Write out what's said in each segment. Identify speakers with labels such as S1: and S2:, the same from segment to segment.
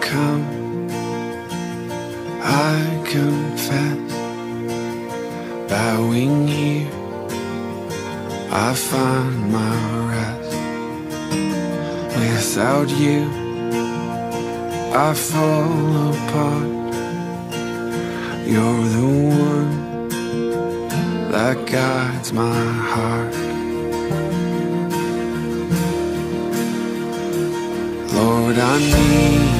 S1: come, I confess, bowing here, I find my rest. Without you, I fall apart. You're the one that guides my heart. Lord, I need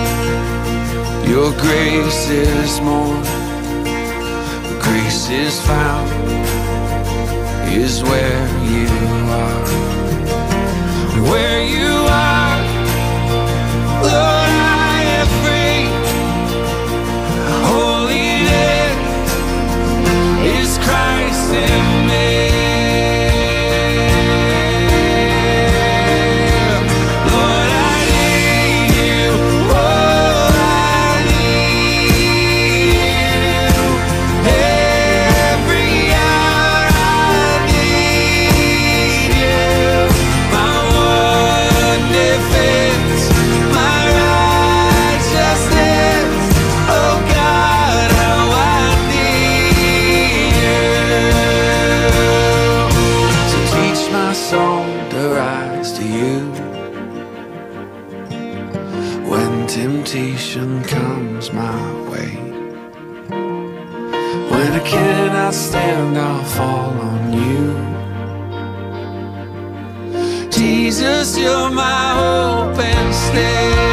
S1: your grace is more. Grace is found is where you are. You. When temptation comes my way, when I cannot stand, I'll fall on you. Jesus, you're my hope and stay.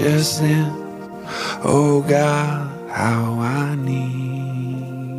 S1: just righteousness. Oh God, how I need.